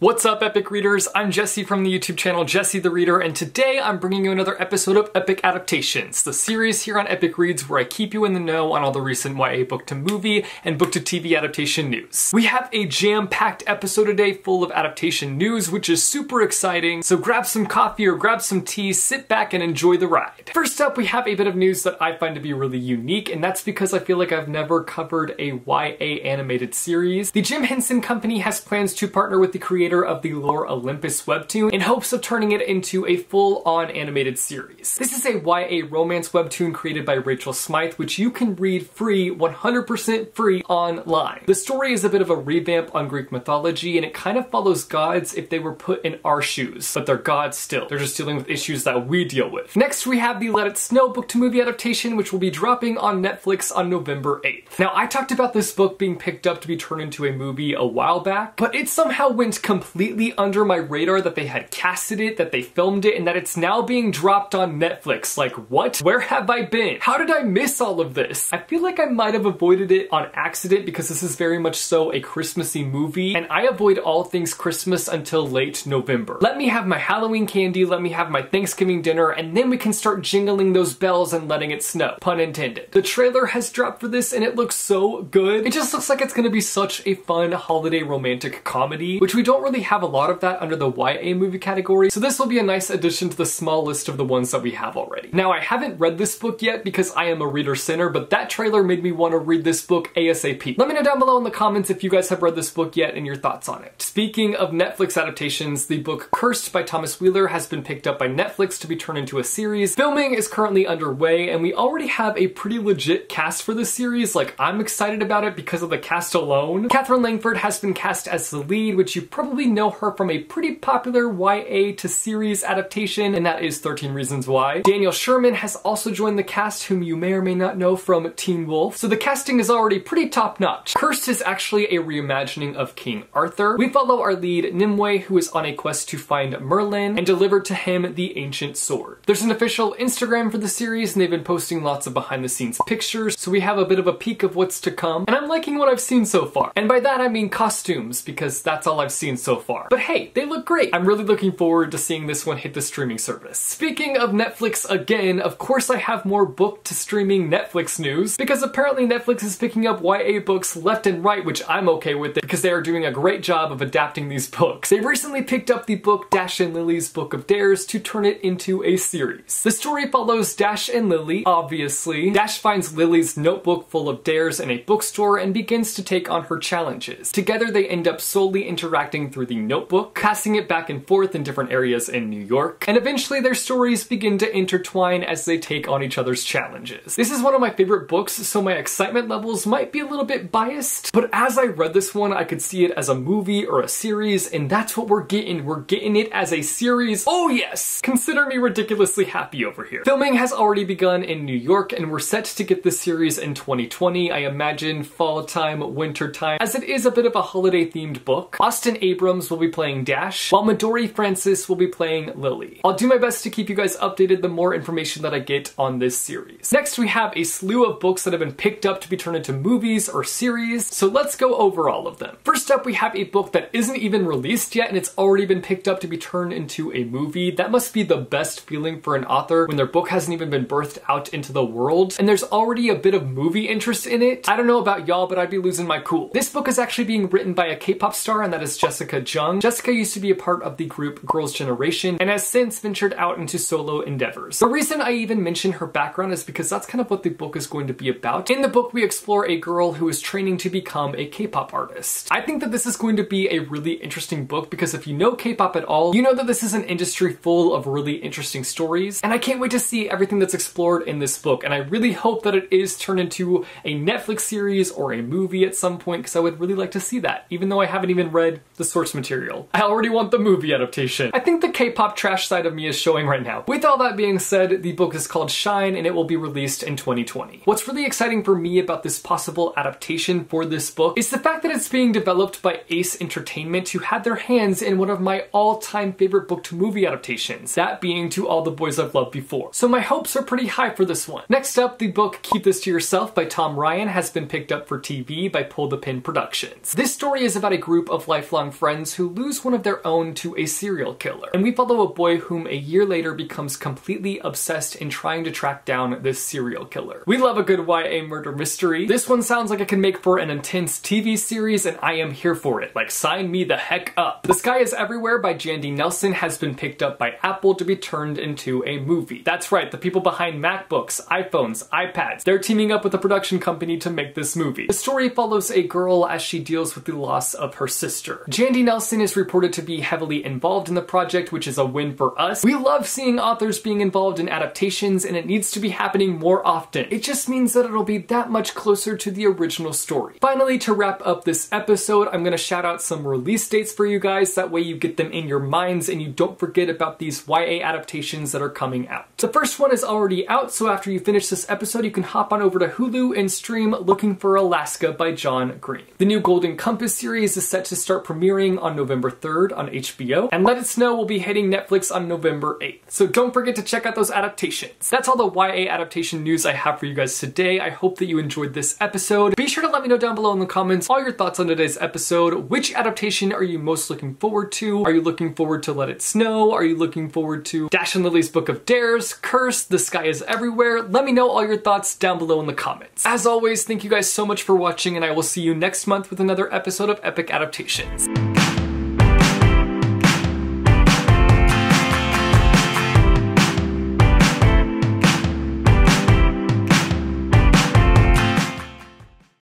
What's up, Epic Readers? I'm Jesse from the YouTube channel Jesse the Reader, and today I'm bringing you another episode of Epic Adaptations, the series here on Epic Reads where I keep you in the know on all the recent YA book to movie and book to TV adaptation news. We have a jam-packed episode today full of adaptation news, which is super exciting, so grab some coffee or grab some tea, sit back and enjoy the ride. First up, we have a bit of news that I find to be really unique, and that's because I feel like I've never covered a YA animated series. The Jim Henson Company has plans to partner with the creator creator of the Lore Olympus webtoon in hopes of turning it into a full-on animated series. This is a YA romance webtoon created by Rachel Smythe, which you can read free, 100% free online. The story is a bit of a revamp on Greek mythology, and it kind of follows gods if they were put in our shoes, but they're gods still. They're just dealing with issues that we deal with. Next, we have the Let It Snow book to movie adaptation, which will be dropping on Netflix on November 8th. Now, I talked about this book being picked up to be turned into a movie a while back, but it somehow went completely completely under my radar that they had casted it, that they filmed it, and that it's now being dropped on Netflix. Like, what? Where have I been? How did I miss all of this? I feel like I might have avoided it on accident because this is very much so a Christmassy movie, and I avoid all things Christmas until late November. Let me have my Halloween candy, let me have my Thanksgiving dinner, and then we can start jingling those bells and letting it snow. Pun intended. The trailer has dropped for this and it looks so good. It just looks like it's gonna be such a fun holiday romantic comedy, which we don't really really have a lot of that under the YA movie category, so this will be a nice addition to the small list of the ones that we have already. Now, I haven't read this book yet because I am a reader sinner, but that trailer made me want to read this book ASAP. Let me know down below in the comments if you guys have read this book yet and your thoughts on it. Speaking of Netflix adaptations, the book Cursed by Thomas Wheeler has been picked up by Netflix to be turned into a series. Filming is currently underway, and we already have a pretty legit cast for this series. Like, I'm excited about it because of the cast alone. Katherine Langford has been cast as the lead, which you probably know her from a pretty popular YA to series adaptation, and that is 13 Reasons Why. Daniel Sharman has also joined the cast, whom you may or may not know from Teen Wolf, so the casting is already pretty top notch. Cursed is actually a reimagining of King Arthur. We follow our lead, Nimue, who is on a quest to find Merlin and deliver to him the ancient sword. There's an official Instagram for the series, and they've been posting lots of behind the scenes pictures, so we have a bit of a peek of what's to come, and I'm liking what I've seen so far. And by that I mean costumes, because that's all I've seen so so far. But hey, they look great. I'm really looking forward to seeing this one hit the streaming service. Speaking of Netflix again, of course I have more book to streaming Netflix news because apparently Netflix is picking up YA books left and right, which I'm okay with it because they are doing a great job of adapting these books. They recently picked up the book Dash and Lily's Book of Dares to turn it into a series. The story follows Dash and Lily, obviously. Dash finds Lily's notebook full of dares in a bookstore and begins to take on her challenges. Together they end up solely interacting through the notebook, casting it back and forth in different areas in New York, and eventually their stories begin to intertwine as they take on each other's challenges. This is one of my favorite books, so my excitement levels might be a little bit biased, but as I read this one, I could see it as a movie or a series, and that's what we're getting. We're getting it as a series. Oh yes! Consider me ridiculously happy over here. Filming has already begun in New York, and we're set to get this series in 2020. I imagine fall time, winter time, as it is a bit of a holiday themed book. Austin Abrams will be playing Dash, while Midori Francis will be playing Lily. I'll do my best to keep you guys updated the more information that I get on this series. Next, we have a slew of books that have been picked up to be turned into movies or series, so let's go over all of them. First up, we have a book that isn't even released yet and it's already been picked up to be turned into a movie. That must be the best feeling for an author when their book hasn't even been birthed out into the world and there's already a bit of movie interest in it. I don't know about y'all, but I'd be losing my cool. This book is actually being written by a K-pop star and that is Jessica Jung Jessica used to be a part of the group Girls' Generation and has since ventured out into solo endeavors. The reason I even mention her background is because that's kind of what the book is going to be about. In the book, we explore a girl who is training to become a K-pop artist. I think that this is going to be a really interesting book because if you know K-pop at all, you know that this is an industry full of really interesting stories, and I can't wait to see everything that's explored in this book, and I really hope that it is turned into a Netflix series or a movie at some point because I would really like to see that, even though I haven't even read the source material material. I already want the movie adaptation. I think the K-pop trash side of me is showing right now. With all that being said, the book is called Shine and it will be released in 2020. What's really exciting for me about this possible adaptation for this book is the fact that it's being developed by Ace Entertainment who had their hands in one of my all-time favorite book to movie adaptations, that being To All the Boys I've Loved Before. So my hopes are pretty high for this one. Next up, the book Keep This to Yourself by Tom Ryan has been picked up for TV by Pull the Pin Productions. This story is about a group of lifelong friends friends who lose one of their own to a serial killer. And we follow a boy whom a year later becomes completely obsessed in trying to track down this serial killer. We love a good YA murder mystery. This one sounds like it can make for an intense TV series and I am here for it. Like sign me the heck up. The Sky is Everywhere by Jandy Nelson has been picked up by Apple to be turned into a movie. That's right, the people behind MacBooks, iPhones, iPads, they're teaming up with a production company to make this movie. The story follows a girl as she deals with the loss of her sister. Jandy Nelson is reported to be heavily involved in the project, which is a win for us. We love seeing authors being involved in adaptations and it needs to be happening more often. It just means that it'll be that much closer to the original story. Finally, to wrap up this episode, I'm gonna shout out some release dates for you guys. That way you get them in your minds and you don't forget about these YA adaptations that are coming out. The first one is already out, so after you finish this episode, you can hop on over to Hulu and stream Looking for Alaska by John Green. The new Golden Compass series is set to start premiering on November 3rd on HBO, and Let It Snow will be hitting Netflix on November 8th. So don't forget to check out those adaptations. That's all the YA adaptation news I have for you guys today. I hope that you enjoyed this episode. Be sure to let me know down below in the comments all your thoughts on today's episode. Which adaptation are you most looking forward to? Are you looking forward to Let It Snow? Are you looking forward to Dash and Lily's Book of Dares, Curse, The Sky is Everywhere? Let me know all your thoughts down below in the comments. As always, thank you guys so much for watching and I will see you next month with another episode of Epic Adaptations.